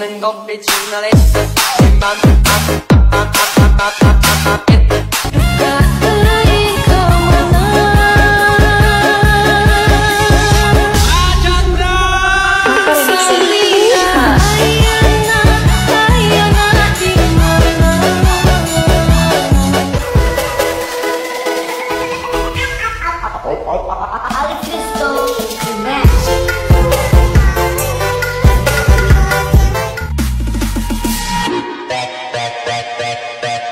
能講你轉啊你，千萬萬萬萬萬萬。Oh, oh, oh, oh. that, that, that.